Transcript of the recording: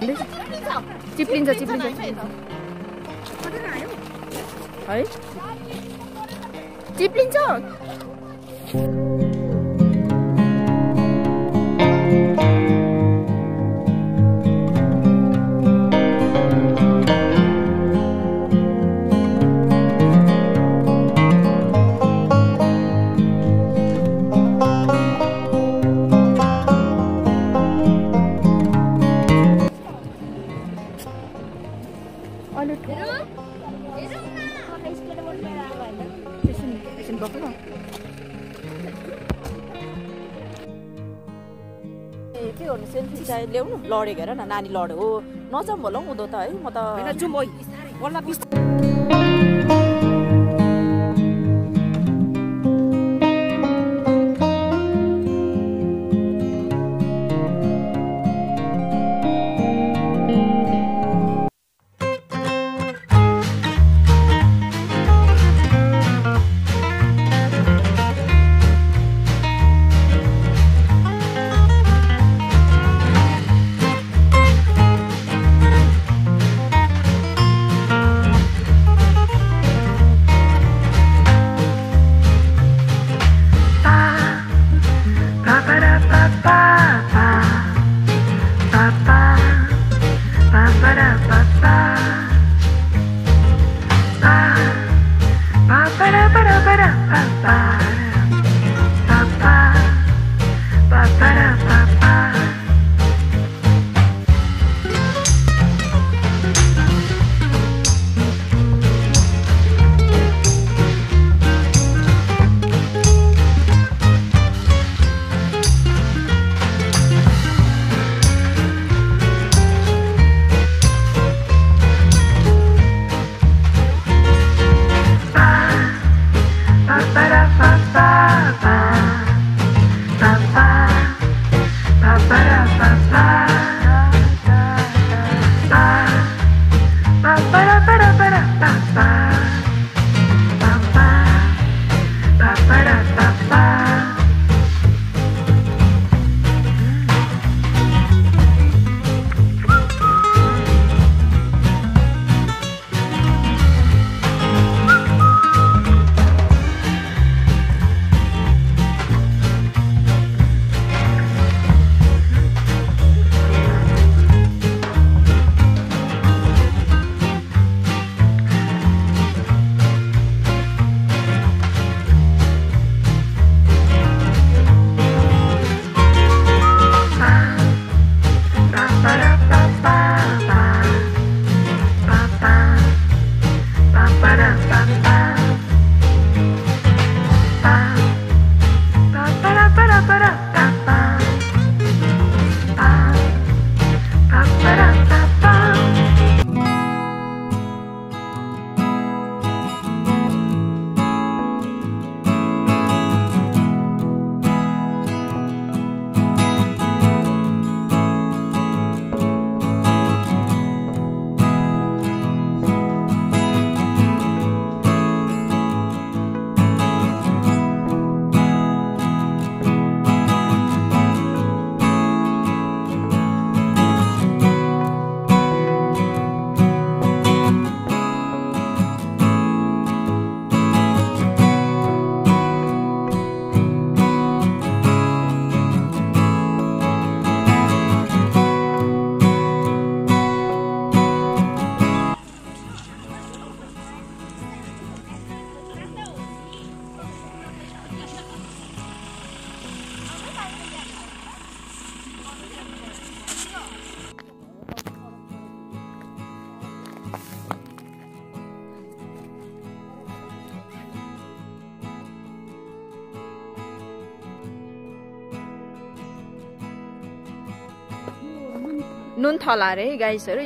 चिप्लिन्छ चिप्लिन्छ है चिप्लिन्छ अलि ठुलो ए के गर्नु सेल्फी चाहिँ ल्याउनु लडेको हेर न नानी लड्यो हो नजाउँ होला हौ उँधो त है म त जाउँ नुन थला अरे गाइसहरू